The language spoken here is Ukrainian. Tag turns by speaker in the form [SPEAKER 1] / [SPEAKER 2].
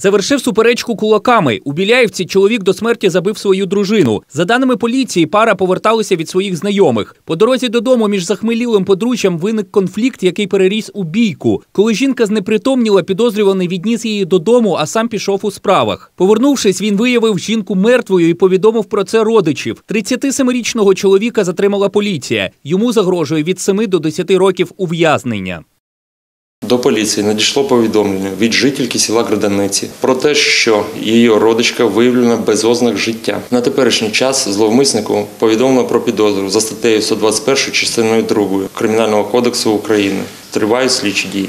[SPEAKER 1] Завершив суперечку кулаками. У Біляївці чоловік до смерті забив свою дружину. За даними поліції, пара поверталася від своїх знайомих. По дорозі додому між захмелілим подружжям виник конфлікт, який переріс у бійку. Коли жінка знепритомніла, підозрюваний відніс її додому, а сам пішов у справах. Повернувшись, він виявив жінку мертвою і повідомив про це родичів. 37-річного чоловіка затримала поліція. Йому загрожує від 7 до 10 років ув'язнення.
[SPEAKER 2] До поліції надійшло повідомлення від жительки села Граданиці про те, що її родичка виявлена без ознак життя. На теперішній час зловмиснику повідомлено про підозру за статтею 121 частиною 2 Кримінального кодексу України. Тривають слідчі дії.